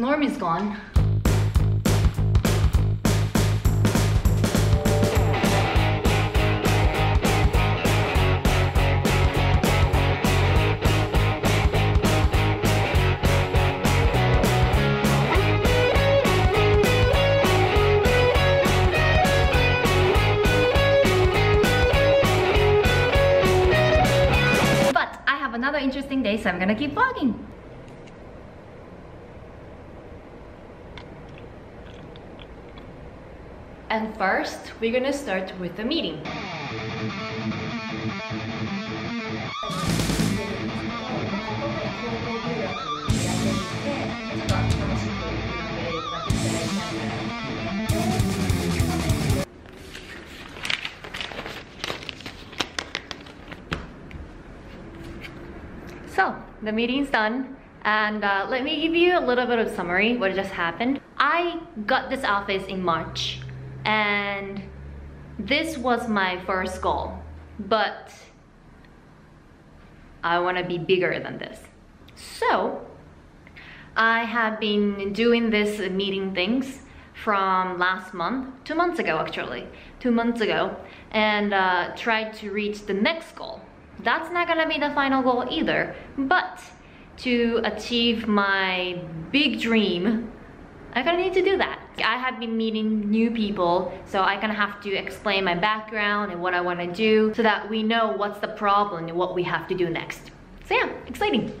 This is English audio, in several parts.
storm is gone. But I have another interesting day, so I'm gonna keep vlogging. And first, we're gonna start with the meeting. So, the meeting's done. And uh, let me give you a little bit of summary what just happened. I got this office in March and this was my first goal. But I want to be bigger than this. So, I have been doing this meeting things from last month, two months ago actually, two months ago, and uh, tried to reach the next goal. That's not gonna be the final goal either, but to achieve my big dream, I'm gonna need to do that. I have been meeting new people, so I'm gonna have to explain my background and what I wanna do so that we know what's the problem and what we have to do next. So yeah, exciting.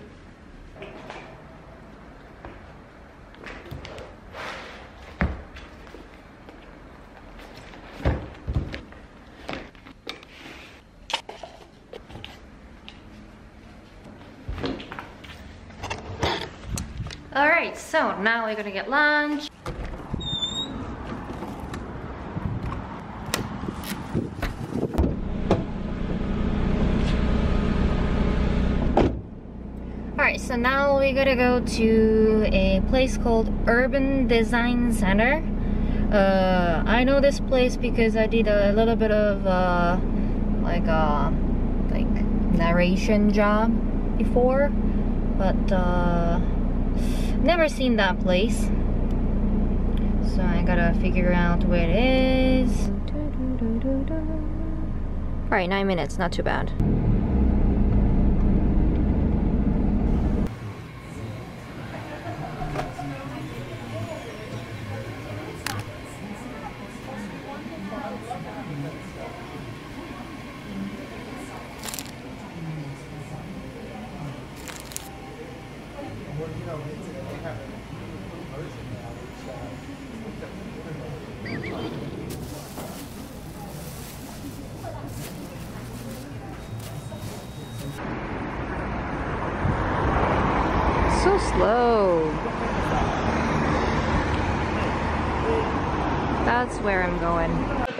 All right, so now we're gonna get lunch. So now we're gonna go to a place called Urban Design Center. Uh, I know this place because I did a little bit of uh, like a like narration job before, but uh, never seen that place. So I gotta figure out where it is. Alright, nine minutes, not too bad. So slow. That's where I'm going.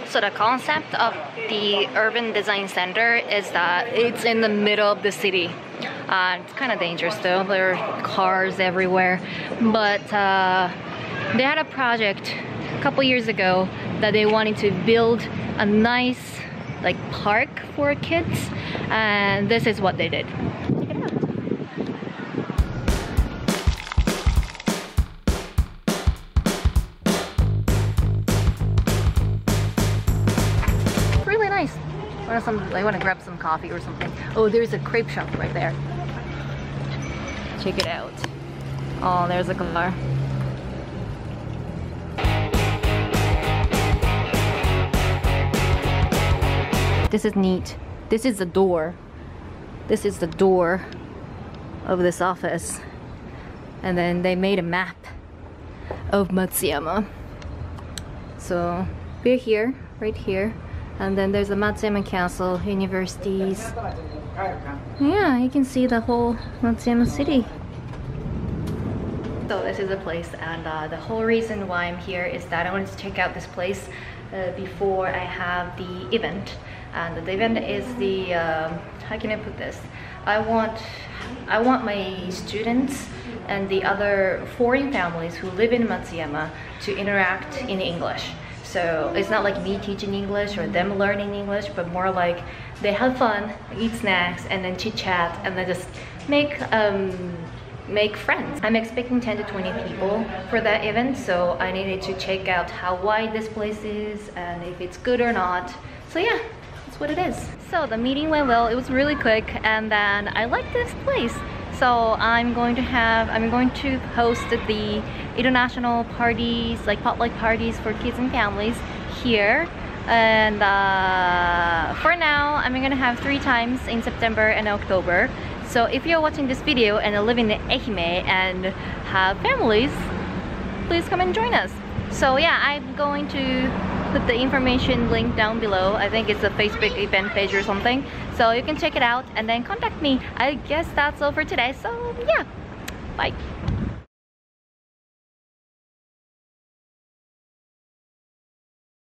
So the concept of the Urban Design Center is that it's in the middle of the city. Uh, it's kind of dangerous though. There are cars everywhere. But uh, they had a project a couple years ago that they wanted to build a nice like park for kids and this is what they did. Some. I want to grab some coffee or something. Oh, there's a crepe shop right there. Check it out. Oh, there's a car. This is neat. This is the door. This is the door of this office. And then they made a map of Matsuyama. So we're here, right here. And then there's the Matsuyama Castle, universities. Yeah, you can see the whole Matsuyama city. So this is a place and uh, the whole reason why I'm here is that I wanted to check out this place uh, before I have the event. And the event is the, um how can I put this? I want, I want my students and the other foreign families who live in Matsuyama to interact in English. So it's not like me teaching English or them learning English, but more like they have fun, eat snacks, and then chit chat, and then just make um, make friends. I'm expecting 10 to 20 people for that event, so I needed to check out how wide this place is and if it's good or not. So yeah, that's what it is. So the meeting went well, it was really quick and then I like this place. So I'm going to have, I'm going to host the international parties, like potluck parties for kids and families here. And uh, for now I'm gonna have three times in September and October. So if you're watching this video and live in Ehime and have families please come and join us. So yeah I'm going to put the information link down below. I think it's a Facebook event page or something. So you can check it out and then contact me. I guess that's all for today. So yeah. Bye